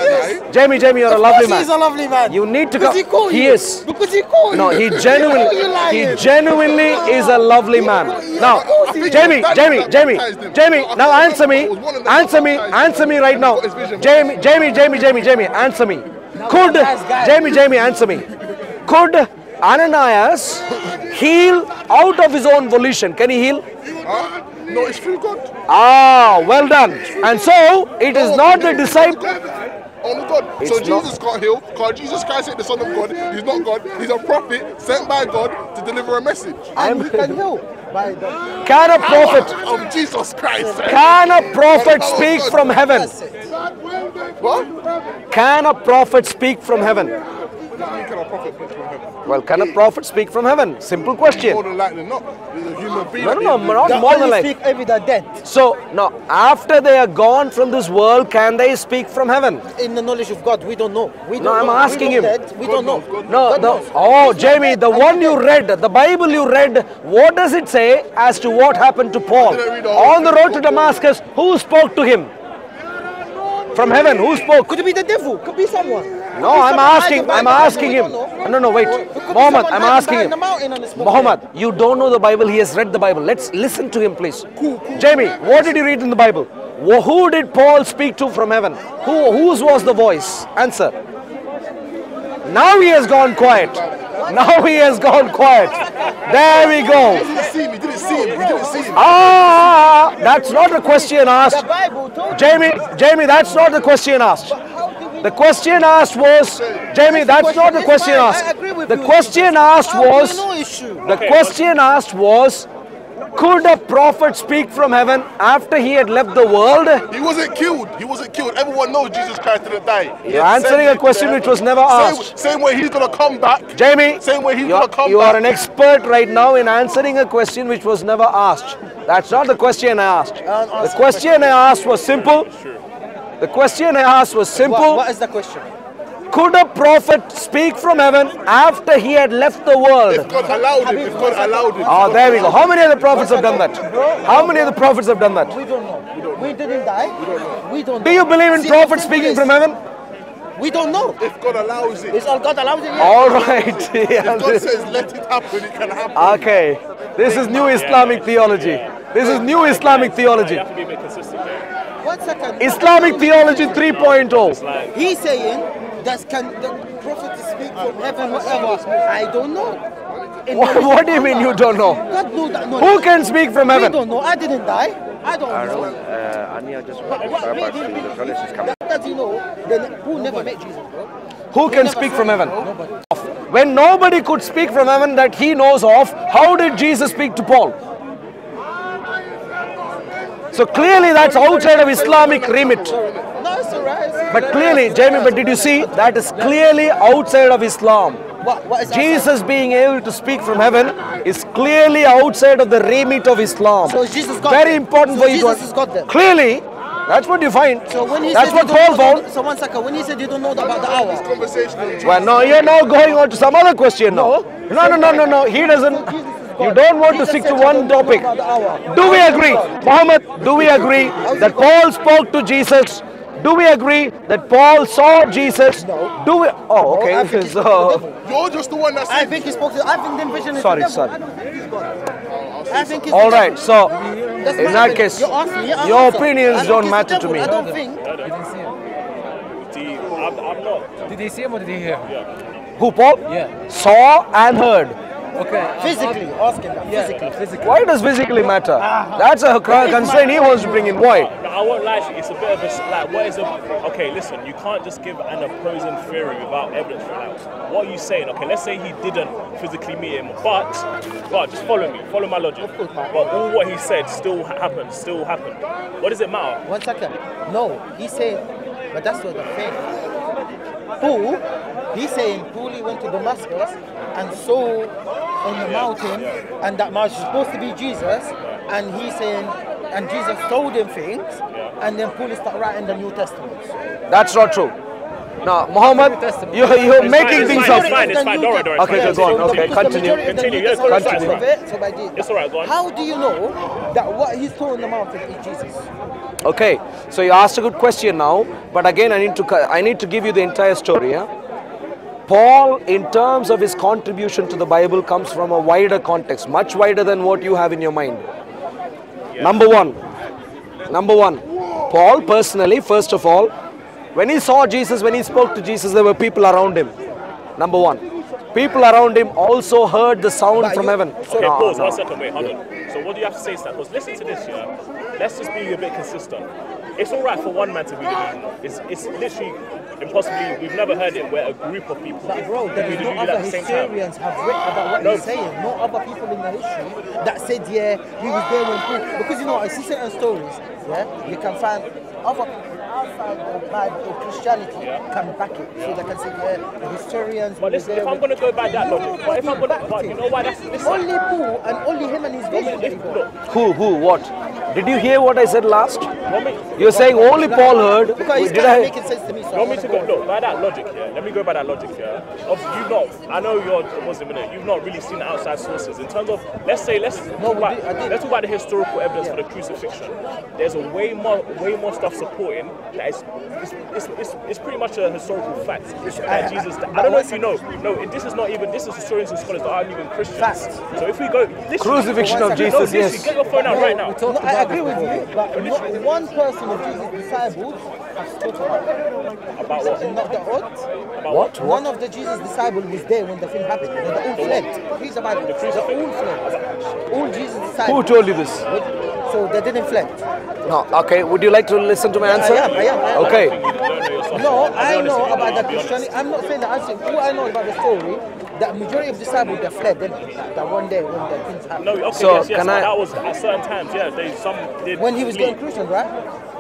Jamie, Jamie, you're a lovely man. He's a lovely man. You need to come. he He is. Because he called No, he genuinely, he genuinely is a lovely man. Now, Jamie, Jamie, Jamie, Jamie, now answer me, answer me, answer me right now. Jamie, Jamie, Jamie, Jamie, Jamie, answer me. Could, Jamie, Jamie, answer me. Could Ananias heal out of his own volition? Can he heal? Huh? No, it's through good. Ah, well done. And so, it is not the disciple. Only God. so It's not- Jesus can't heal because Jesus Christ ain't the Son of God. He's not God. He's a prophet sent by God to deliver a message. And he can heal. by the. Can a prophet, Of Jesus Christ. can a prophet speak from heaven? What? Can a prophet speak from heaven? How can a prophet speak from heaven? Well, can a prophet speak from heaven? Simple question. More than likely not. Human being. No, at no, no, not more than only like. speak every the dead So, now, after they are gone from this world, can they speak from heaven? in the knowledge of God. We don't know. We don't No, I'm know. asking we him. Dead. We don't know. No, God the, oh, Jamie, the one you read, the Bible you read, what does it say as to what happened to Paul? didn't read the whole On the road to Damascus, who spoke to him? From heaven, who spoke? Could it be the devil? Could be someone. No, I'm asking, I'm asking him. don't. No, no, wait. It could be Mohammed, someone I'm asking him. the mountain and the smoke. Muhammad, you don't know the Bible. He has read the Bible. Let's listen to him, please. Jamie, what did you read in the Bible? Who did Paul speak to from heaven? Who, whose was the voice? Answer. Now he has gone quiet. Now he has gone quiet. There we go. He didn't see him. He didn't see him. He didn't see him. Ah, ah, ah, ah, that's not the question asked. The Bible told you. Jamie, Jamie, that's not the question asked. How do we The question asked was, Jamie, that's not the question asked. I agree with The question asked How do we was, know it's true? the question asked was, Could a prophet speak from heaven after he had left the world? He wasn't killed. He wasn't killed. Everyone knows Jesus Christ didn't die. He You're answering a question which was never asked. Same, way he's gonna come back. Jamie, Same way he's gonna come you are back. an expert right now in answering a question which was never asked. That's not the question I asked. The question I asked was simple. The question I asked was What, simple. what is the question? Could a prophet speak from heaven after he had left the world? If God allowed it, if God allowed it. Oh, there we go. How many of the prophets have done that? How many of the prophets have done that? We don't know. We didn't die. We don't know. Do you believe in See, prophets speaking from heaven? We don't know. If God allows it. It's all God allows it. yeah. All right. If God says let it happen, it can happen. Okay. This is new Islamic theology. This is new Islamic theology. Have to be a bit consistent there. One second. Islamic theology oh. 3.0. He's saying that can the prophet speak from heaven, whatever. I don't know. What, what do you mean you don't know? God knows that. No, Who can speak from We heaven? don't know. I didn't die. I don't know. Uh, Anya just But what made him believe that does he know? Then who never met Jesus, bro? Who can speak from heaven? When nobody could speak from heaven that he knows of, how did Jesus speak to Paul? So clearly that's outside of Islamic remit. No, it's alright. But clearly, Jamie, but did you see? That is clearly outside of Islam. What, what is Jesus being able to speak from heaven is clearly outside of the remit of Islam. So Jesus got Very important So for you Jesus to has got them. Clearly, that's what you find. So when he that's said what you don't Paul know- found. So one second, when he said you don't know about the hour, Conversation. Well, no, you're now going on to some other question now. No, no, no, no, no. He doesn't. You don't want to stick to one topic. Do we agree, Muhammad? Do we agree that Paul spoke to Jesus? Do we agree that Paul saw Jesus? No. Do we? Oh, okay. think he spoke So. You're just the one that I think he spoke to. I think the vision is Sorry, the devil. sorry. I don't think he's God. I think he's all the right. devil. So, That's in that opinion. case, You asked me, I your opinions I think don't matter to me. I don't think. You didn't see him. Do you, I'm, I'm not. Did he see him or did he hear? who Paul Yeah. saw and heard. Okay. I'm- Physically, asking that. Yeah, Physically. physically. Why does physically matter? Ah. That's a constraint he wants to bring in. Why? No, I won't lie to you. It's a bit of a s- like. What is a? Okay, listen. You can't just give an opposing theory without evidence. Like, what are you saying? Okay, let's say he didn't physically meet him, but but just follow me. Follow my logic. But all what he said still happened. Still happened. What does it matter? One second. No, he said, but that's not the thing. Paul, he's saying Paul he went to Damascus and saw on the mountain, and that mountain is supposed to be Jesus, and he's saying, and Jesus told him things, and then Paul started writing the New Testament. That's not true. Now, Muhammad, you're, you're It's making fine, things fine, up. it's fine, it's fine. Don't worry, don't worry. Okay, It's go fine. on. Okay, continue. majority Continue, New yes, go on, it's is fine. it, so by this. It's alright, go on. How do you know that what he saw on the mountain is Jesus? Okay, so you asked a good question now, but again, I need to I need to give you the entire story. Yeah? Paul, in terms of his contribution to the Bible, comes from a wider context, much wider than what you have in your mind. Number one, number one, Paul personally, first of all, when he saw Jesus, when he spoke to Jesus, there were people around him. Number one, people around him also heard the sound But from you- heaven. Okay, No, pause. no. One ah. second, wait, hold on. So what do you have to say to that? Because listen to this, yeah. Let's just be a bit consistent. It's all right for one man to be delusional. It's it's literally impossibly. We've never heard it where a group of people But bro, there is no other at the same time. historians have written about what No. he's saying. No other people in the history that said, yeah, he was there when Paul. Because you know, I see certain stories, yeah, you can find other outside the Bible or Christianity can back it. So they can say, yeah, the historians. But listen, if I'm gonna go by that logic, but if I'm gonna, but you know why that's listen. Only Paul and only him and his vision. that. Look, Who, who, what? Did you hear what I said last? me- You're saying only Paul heard. Because he's Did I? making sense to me. So You want me to wanna go, look, by that logic, yeah, let me go by that logic, yeah. Obviously, you've not, I know you're a Muslim, innit? You've not really seen the outside sources. In terms of, let's say, let's, No, talk about, did- I did. let's talk about the historical evidence for the crucifixion. There's a way more, way more stuff supporting that is, it's, it's, it's, it's pretty much a historical fact that Jesus, I don't know if you know, no, this is not even, this is historians and scholars that aren't even Christians. Fact. So if we go, literally, Crucifixion of Jesus, literally, yes. get your phone out right now. No, I agree with you, but not one person of Jesus' disciples has spoken about it. About what? Not the odd. About what? One of the Jesus disciples was there when the thing happened. They all fled. Read the Bible. They all fled. All Jesus Who told you this? So they didn't fled. No. Okay. Would you like to listen to my answer? I am, I am, I am. Okay. You don't know yourself. No, I'll be I honest know about I'll the be. Christianity. I'm not saying that I'm saying all I know about the story the majority of disciples they fled, didn't? That, that one day when the things happened. No, okay, So, yes, yes, can I- that was at certain times. Yeah, they some did. when he was flee. getting Christians, right?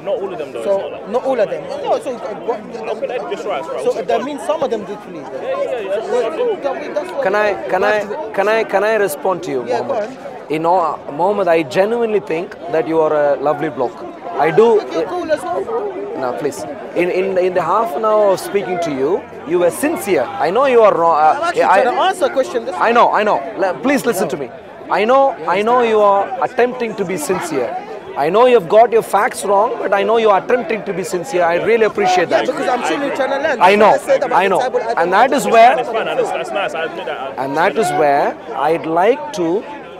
Not all of them though. it's not So like- not all of them. No, so uh, what, Okay, that- that's right, that's right. so Also, that means some of them did flee. Yeah, yeah, yeah. yeah. Well, cool, that that's what Can I can I can I can I respond to you, Yeah, go Mohammed? You know, Mohammed, I genuinely think that you are a lovely bloke. I do. You're cool as well, bro. No, please. In, in in the half an hour of speaking to you, you were sincere. I know you are wrong. I'm Uh, actually I, trying to answer a question. This I know, I know. Please listen to me. I know, I know you are attempting to be sincere. I know you've got your facts wrong, but I know you are attempting to be sincere. I really appreciate that. yeah, that. because I'm truly trying to learn. I know, That's what said about I know. And don't that know. is where- It's fine. That's, that's nice. I admit that. I- And that is where I'd like to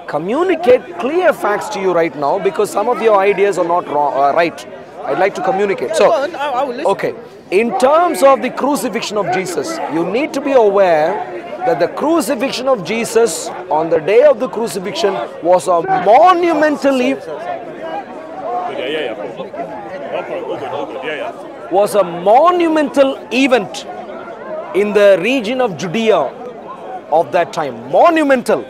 communicate clear facts to you right now because some of your ideas are not wrong, uh, right. I'd like to communicate. So, on, I, I will listen. okay, in terms of the crucifixion of Jesus, you need to be aware that the crucifixion of Jesus on the day of the crucifixion was a monumental yeah, yeah, yeah. Cool. No problem. All good, all good. Yeah, yeah. was a monumental event in the region of Judea of that time. Monumental.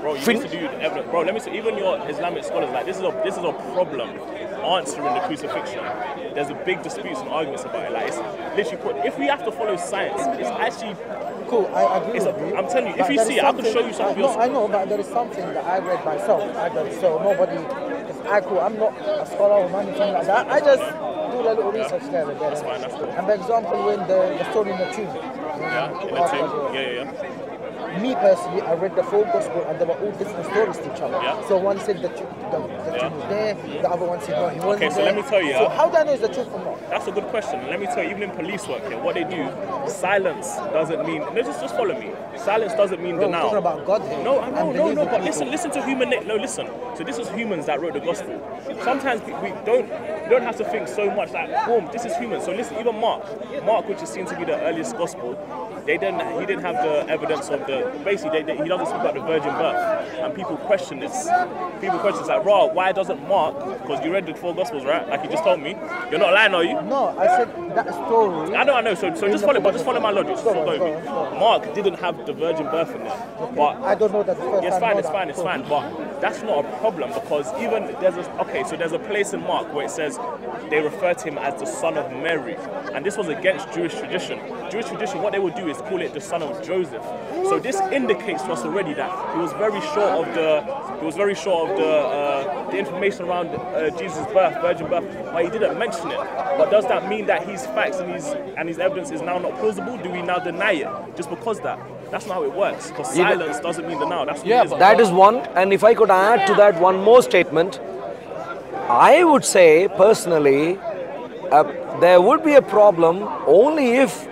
Bro, you Fin- need to do evidence. Bro, let me say, even your Islamic scholars, like, this is a this is a problem answering the crucifixion. There's a big disputes and arguments about it. Like, it's literally put, if we have to follow science, it's actually, Cool, I agree It's a- with you. I'm telling you, if you see it, I could show you something. No, I know, but there is something that I read myself. I don't, so nobody, I cool, I'm not a scholar or anything like that. I just do a little research there and there. That's fine, that's cool. And for example, when the, the story in the tomb. yeah, in the tomb. Yeah, yeah, yeah. Me personally, I read the full gospel and there were all different stories to each other. Yeah. So one said that you, the, the Yeah. was there, the other one said no, he wasn't Okay, so there. let me tell you, So uh, how do I know is the truth or not? That's a good question. Let me tell you, even in police work here, what they do, silence doesn't mean. No, just, just follow me. Silence doesn't mean Bro, denial. talking about God here. No, I know, no, no, but people. listen, listen to human. No, listen. So this is humans that wrote the gospel. Sometimes we, we don't we don't have to think so much like, boom, this is human. So listen, even Mark, Mark, which is seen to be the earliest gospel, they didn't he didn't have the evidence of the basically they, they, he doesn't speak about the virgin birth, and people question this. People question it's like, raw, why doesn't Mark? Because you read the four gospels, right? Like you just told me. You're not lying, are you? No, I said that story. I know, I know. So, so just follow, but just follow my logic. Just Go on, follow me. on, go on. Mark didn't have the virgin birth in there, but I don't know that first it's fine, it's fine, it's fine. But that's not a problem because even there's a okay, so there's a place in Mark where it says they refer to him as the son of Mary, and this was against Jewish tradition. Jewish tradition, what they would do is call it the son of Joseph. So this indicates to us already that he was very sure of the he was very sure of the uh, the information around uh, Jesus' birth, virgin birth, but he didn't mention it. But does that mean that his facts and his and his evidence is now not plausible? Do we now deny it just because that? That's not how it works. Because Yeah, silence doesn't mean denial. That's what Yeah, it is. that is one. And if I could add to that one more statement, I would say personally, uh, there would be a problem only if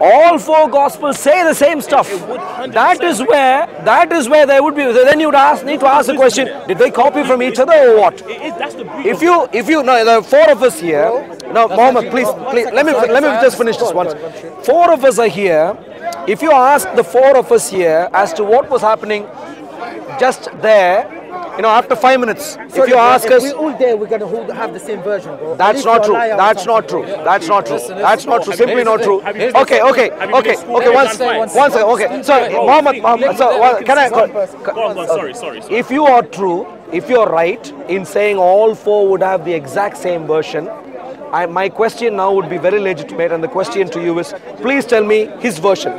all four gospels say the same stuff. It would 100%. That is where that is where there would be. Then you'd ask need to ask the question: Did they copy from each other or what? It is, that's the beauty. If you if you no the four of us here. No, Mohammed, please, please let me let me just finish this once. Four of us are here. If you ask the four of us here as to what was happening just there, you know, after five minutes, so if Sorry, you bro, ask if us, we're all there, we're gonna hold, have the same version, bro. That's not true. That's not something. true. That's not true. Listen, That's not true. Have Simply not true. the- have you been Okay, okay, have you been okay, okay. Have you One done second. science? One second. Okay. Sorry, Bro, Mohammed. Mohammed. So, think- well, think can I? it's one person. Go on. Sorry, sorry, sorry. Uh, if you are true, if you're right in saying all four would have the exact same version, I, my question now would be very legitimate, and the question to you is, please tell me his version.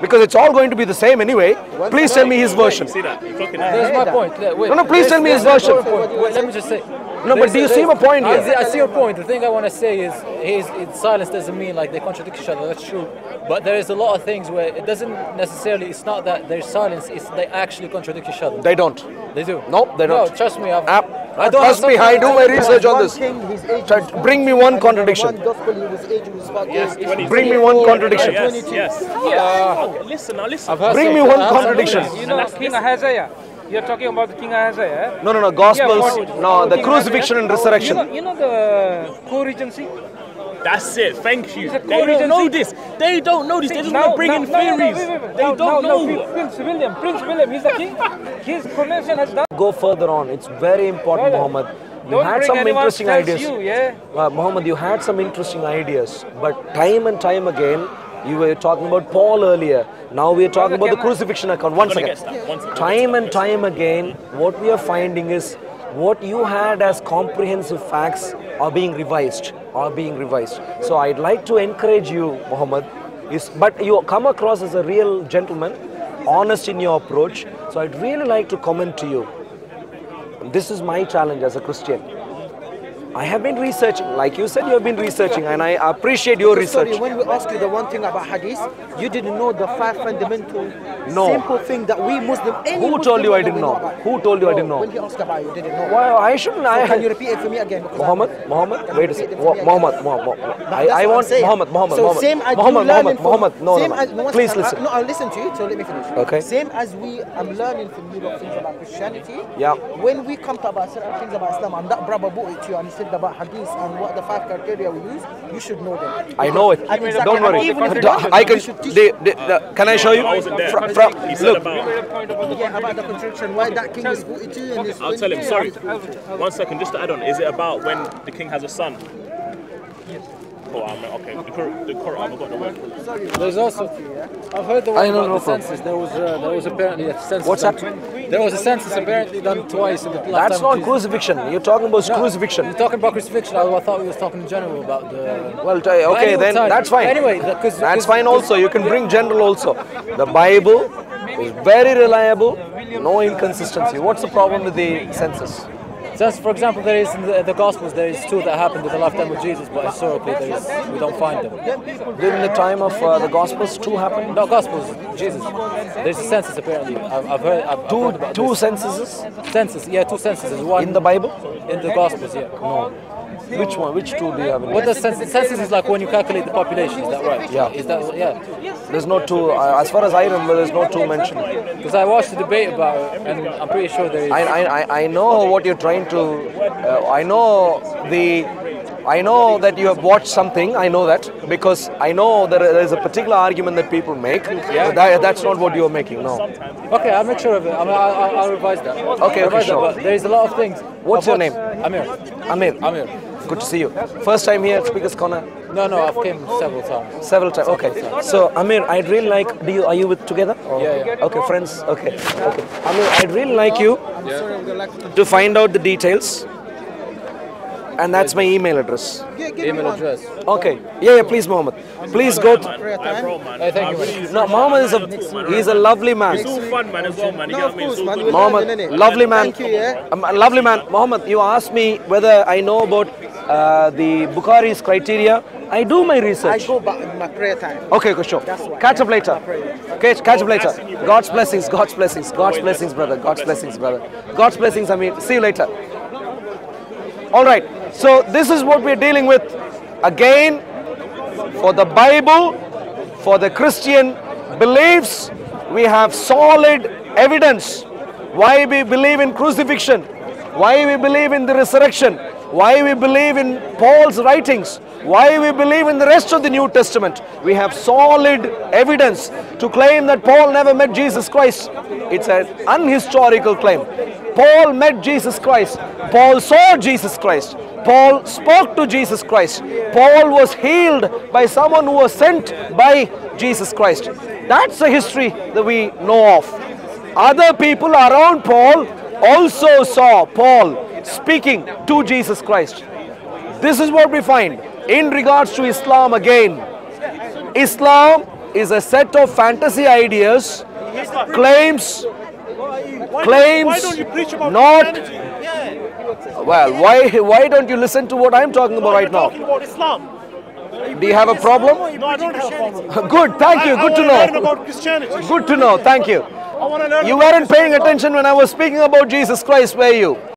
Because it's all going to be the same anyway. Please tell me his version. See that? You're There's my point. Wait, No, no, please there's- tell me his version. Wait, let me just say. No, but do you see there's- my point I here? see, I see your point. The thing I want to say is, is it, silence doesn't mean like they contradict each other. That's true. But there is a lot of things where it doesn't necessarily. It's not that there's silence. It's they actually contradict each other. They don't. They do. No, they don't. No, trust me. I've, App- I don't trust me, I do my research on this. king, Try- bring me one contradiction. One gospel, his age was Yes, Bring me one contradiction. Yes, 22. yes. Yeah. Okay, listen, now listen. Bring me one I have some contradiction. You know King listen. Isaiah. You're talking about the King Isaiah. No, no, no. Gospels. Yeah, No, the King crucifixion and resurrection. You know, you know the co-regency. That's it. Thank you. It's They don't know this. They don't know this. They just want to bring in no, no, no, theories. wait, wait, wait. They Now- don't now- know. now Prince William, Prince William, he's the king. His coronation has done. Go further on. It's very important, Brother, Muhammad. You Don't had bring some interesting ideas. You, yeah. Uh, Muhammad, you had some interesting ideas, but time and time again, You were talking about Paul earlier. Now we are talking about the crucifixion account. One I'm gonna second. get that. One second. Time and time again, what we are finding is what you had as comprehensive facts are being revised, are being revised. So I'd like to encourage you, Muhammad, is but you come across as a real gentleman, honest in your approach. So I'd really like to comment to you. This is my challenge as a Christian. I have been researching, like you said, you have been researching, and I appreciate your research. Sorry, when we asked you the one thing about hadith, you didn't know the five fundamental, No. simple thing that we Muslim. Who Muslim told you I didn't know? Who told you I didn't know? When he asked about it, you didn't know. Why I shouldn't? I So can you repeat it for me again? Muhammad, Muhammad, wait a second. it for Mo- me again? Muhammad, Muhammad, I, I want. Muhammad, Muhammad, so Muhammad. Same as Muhammad, Muhammad, Muhammad, no, same no, As, no. Please listen. I, no, I'll listen to you. So let me finish. Okay. Same as we, I'm learning from you things about Christianity. Yeah. When we come to about certain things about Islam, and that brother brought it to you and he said about hadith and what the five criteria we use, you should know them. I know it. And exactly- Don't worry. even if you don't, I can. you should teach They, they, the- can I show you? I wasn't there. Fro- from- look, about. Yeah, about the contradiction, why that king is 42 and this. I'll tell him. Sorry. One second, just to add on. Is it about when the king has a son? Yes. Oh, I mean, okay. The Quran, the Quran, I forgot the word. There's also, I've heard the I one know, about no the problem. census. There was, uh, there was apparently a census. What's done- that? There was a census apparently done twice in the lifetime that's not crucifixion. You're talking about No, crucifixion. You're talking about crucifixion. I, I thought we were talking in general about the. Well, okay, anyway, then sorry. that's fine. Anyway, the- 'cause- that's 'cause- fine. Also, you can bring general also. The Bible is very reliable. No inconsistency. What's the problem with the census? Since, for example, there is in the, the Gospels, there is two that happened in the lifetime of Jesus, but historically there is, we don't find them. During the time of uh, the Gospels, two happened. No Gospels, Jesus. There's a census apparently. I've, I've heard. I've, Two, heard two this. censuses census. Yeah, two censuses. One in the Bible. in the Gospels. Yeah. No. Which one? Which two do you have? In What does census? Census is like when you calculate the population. Is that right? Yeah. Is that yeah? There's no two. Uh, as far as I remember, there's no two mentioned. Because I watched the debate about it, and I'm pretty sure there is. I, I, I- know what you're trying to. Uh, I know the. I know that you have watched something. I know that because I know that there is a particular argument that people make. Yeah. But that, that's not what you're making. No. Okay, I'll make sure of it. I mean, I'll, I'll, revise that. Okay, I'll okay, revise that, sure. but there is a lot of things. What's your watched- Amir. Amir. Amir. Good to see you. First time here at Speakers Corner. No, no, I've came several times. Several times. Okay. So Amir, I'd really like. Do you are you with together? Or- Yeah, yeah. Okay, friends. Okay. Okay. Amir, I'd really like you to find out the details. And that's my email address. Email address. Okay. Yeah, yeah. Please, Mohammed. Please go. To, Man, I bro, man. Hey, thank you, no, Mohammed is a he's a lovely man. It's all fun, man, as well, man. No, of what I mean? It's course, man. Mohammed, lovely man. Thank you, yeah. Um, lovely man. Mohammed, you asked me whether I know about uh, the Bukhari's criteria. I do my research. I go back in my prayer time. Okay, sure. That's why. Catch up later. Okay, catch up later. God's blessings, God's blessings, God's blessings, brother. God's blessings, brother. God's blessings, I mean. See you later. All right. So this is what we're dealing with. Again, for the Bible, for the Christian beliefs, we have solid evidence why we believe in crucifixion, why we believe in the resurrection, why we believe in Paul's writings, why we believe in the rest of the New Testament. We have solid evidence to claim that Paul never met Jesus Christ. It's an unhistorical claim. Paul met Jesus Christ. Paul saw Jesus Christ. Paul spoke to Jesus Christ. Paul was healed by someone who was sent by Jesus Christ. That's the history that we know of. Other people around Paul also saw Paul speaking to Jesus Christ. This is what we find in regards to Islam again. Islam is a set of fantasy ideas, claims, claims not. Well, why why don't you listen to what I'm talking about right now? Do you have a problem? No, I don't have a problem. Good, thank you. Good I to learn know. about Christianity. Good to know. Thank you. I want to learn You weren't paying attention when I was speaking about Jesus Christ, were you?